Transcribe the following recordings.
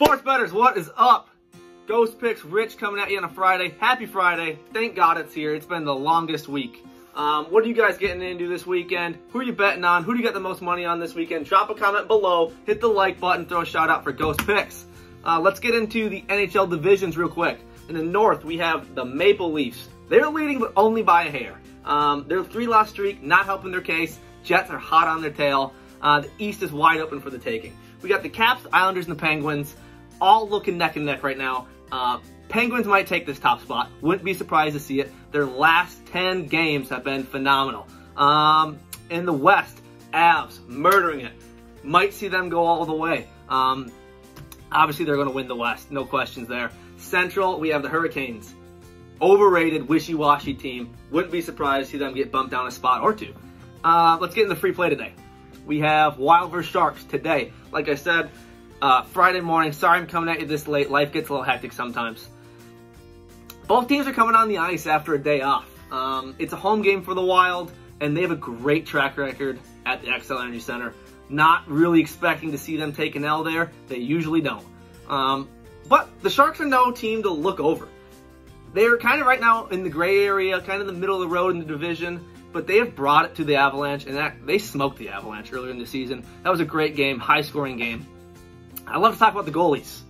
Sports betters, what is up? Ghost Picks Rich coming at you on a Friday. Happy Friday. Thank God it's here. It's been the longest week. Um, what are you guys getting into this weekend? Who are you betting on? Who do you got the most money on this weekend? Drop a comment below. Hit the like button. Throw a shout out for Ghost Picks. Uh, let's get into the NHL divisions real quick. In the North, we have the Maple Leafs. They're leading, but only by a hair. Um, their three-loss streak not helping their case. Jets are hot on their tail. Uh, the East is wide open for the taking. We got the Caps, Islanders, and the Penguins all looking neck and neck right now. Uh, Penguins might take this top spot. Wouldn't be surprised to see it. Their last 10 games have been phenomenal. Um, in the West, Avs murdering it. Might see them go all the way. Um, obviously, they're going to win the West. No questions there. Central, we have the Hurricanes. Overrated, wishy-washy team. Wouldn't be surprised to see them get bumped down a spot or two. Uh, let's get in the free play today. We have Wild vs. Sharks today. Like I said, uh, Friday morning. Sorry I'm coming at you this late. Life gets a little hectic sometimes. Both teams are coming on the ice after a day off. Um, it's a home game for the Wild, and they have a great track record at the Xcel Energy Center. Not really expecting to see them take an L there. They usually don't. Um, but the Sharks are no team to look over. They're kind of right now in the gray area, kind of the middle of the road in the division, but they have brought it to the Avalanche, and that, they smoked the Avalanche earlier in the season. That was a great game, high-scoring game. I love to talk about the goalies.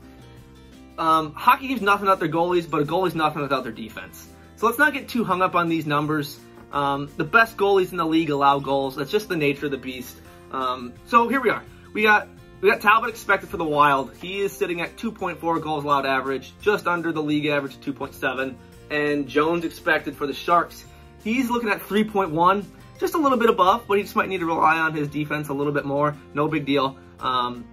Um, hockey gives nothing without their goalies, but a goalie's nothing without their defense. So let's not get too hung up on these numbers. Um, the best goalies in the league allow goals. That's just the nature of the beast. Um, so here we are. We got we got Talbot expected for the Wild. He is sitting at 2.4 goals allowed average, just under the league average of 2.7. And Jones expected for the Sharks. He's looking at 3.1, just a little bit above, but he just might need to rely on his defense a little bit more. No big deal. Um,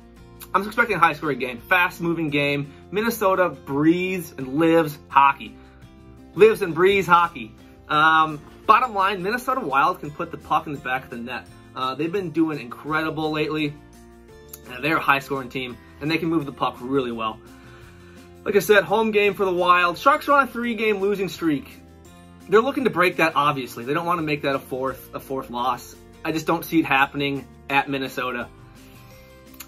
I'm expecting a high scoring game, fast moving game. Minnesota breathes and lives hockey. Lives and breathes hockey. Um, bottom line, Minnesota Wild can put the puck in the back of the net. Uh, they've been doing incredible lately. Uh, they're a high scoring team and they can move the puck really well. Like I said, home game for the Wild. Sharks are on a three game losing streak. They're looking to break that, obviously. They don't want to make that a fourth, a fourth loss. I just don't see it happening at Minnesota.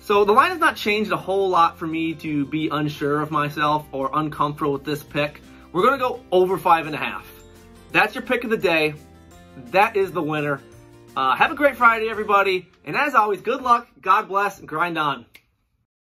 So the line has not changed a whole lot for me to be unsure of myself or uncomfortable with this pick. We're to go over five and a half. That's your pick of the day. That is the winner. Uh, have a great Friday, everybody. And as always, good luck, God bless, grind on.